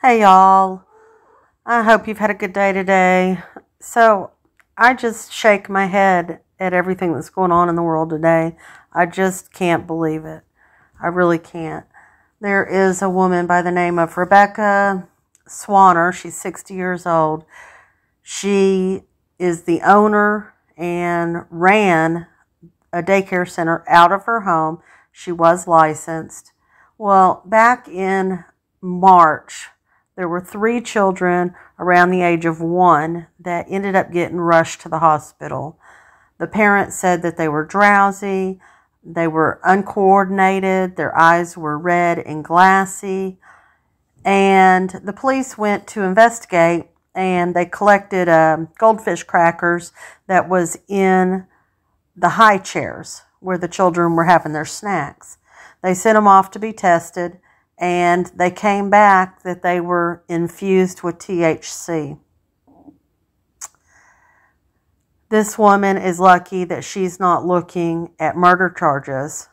Hey, y'all. I hope you've had a good day today. So, I just shake my head at everything that's going on in the world today. I just can't believe it. I really can't. There is a woman by the name of Rebecca Swanner. She's 60 years old. She is the owner and ran a daycare center out of her home. She was licensed. Well, back in March, there were three children around the age of one that ended up getting rushed to the hospital. The parents said that they were drowsy, they were uncoordinated, their eyes were red and glassy, and the police went to investigate and they collected uh, goldfish crackers that was in the high chairs where the children were having their snacks. They sent them off to be tested and they came back that they were infused with THC. This woman is lucky that she's not looking at murder charges.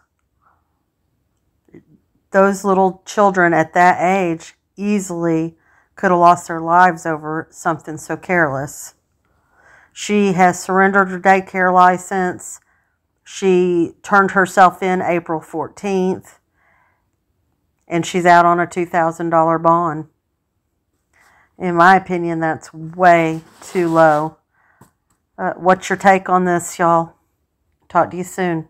Those little children at that age easily could have lost their lives over something so careless. She has surrendered her daycare license. She turned herself in April 14th and she's out on a $2,000 bond. In my opinion, that's way too low. Uh, what's your take on this, y'all? Talk to you soon.